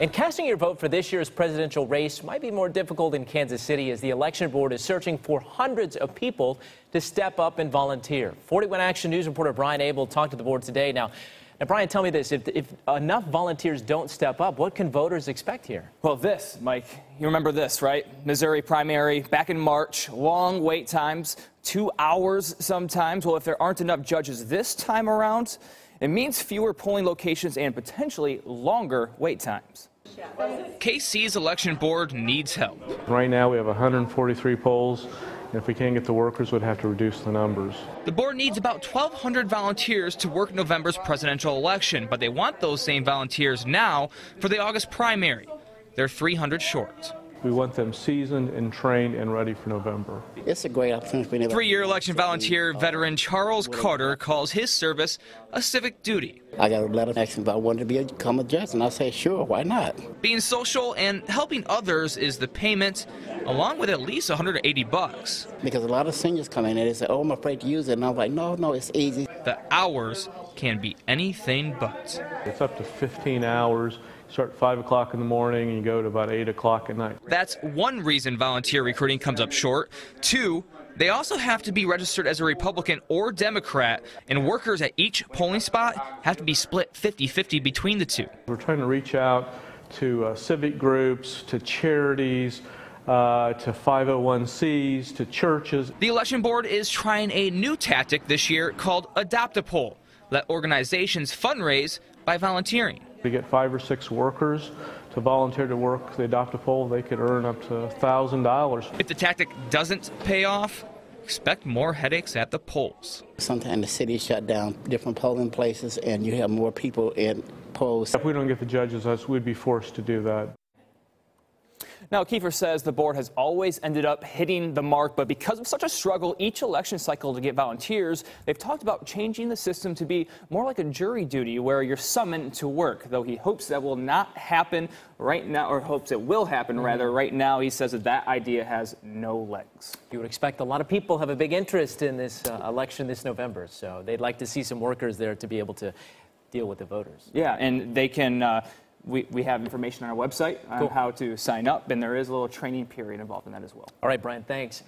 And casting your vote for this year's presidential race might be more difficult in Kansas City as the election board is searching for hundreds of people to step up and volunteer. 41 Action News reporter Brian Abel talked to the board today. Now, now, Brian, tell me this. If, if enough volunteers don't step up, what can voters expect here? Well, this, Mike. You remember this, right? Missouri primary back in March. Long wait times, two hours sometimes. Well, if there aren't enough judges this time around, it means fewer polling locations and potentially longer wait times. KC's election board needs help. Right now, we have 143 polls. And if we can't get the workers, we'd have to reduce the numbers. The board needs about 1,200 volunteers to work November's presidential election, but they want those same volunteers now for the August primary. They're 300 short. We want them seasoned and trained and ready for November. It's a great opportunity. Three-year election volunteer veteran Charles Carter calls his service a civic duty. I got a letter asking if I wanted to be a, become a judge, and I said, sure, why not? Being social and helping others is the payment, along with at least 180 bucks. Because a lot of seniors come in and they say, oh, I'm afraid to use it, and I'm like, no, no, it's easy. The hours can be anything but. It's up to 15 hours start at 5 o'clock in the morning and you go to about 8 o'clock at night. That's one reason volunteer recruiting comes up short. Two, they also have to be registered as a Republican or Democrat, and workers at each polling spot have to be split 50 50 between the two. We're trying to reach out to uh, civic groups, to charities, uh, to 501cs, to churches. The election board is trying a new tactic this year called Adopt a Poll. Let organizations fundraise by volunteering. We get five or six workers to volunteer to work the adopt a poll, they could earn up to $1,000. If the tactic doesn't pay off, expect more headaches at the polls. Sometimes the city shut down different polling places and you have more people in polls. If we don't get the judges, us, we'd be forced to do that. Now, Kieffer says the board has always ended up hitting the mark, but because of such a struggle each election cycle to get volunteers, they've talked about changing the system to be more like a jury duty where you're summoned to work, though he hopes that will not happen right now, or hopes it will happen mm -hmm. rather. Right now, he says that that idea has no legs. You would expect a lot of people have a big interest in this uh, election this November, so they'd like to see some workers there to be able to deal with the voters. Yeah, and they can. Uh, we, we have information on our website on cool. how to sign up, and there is a little training period involved in that as well. All right, Brian, thanks.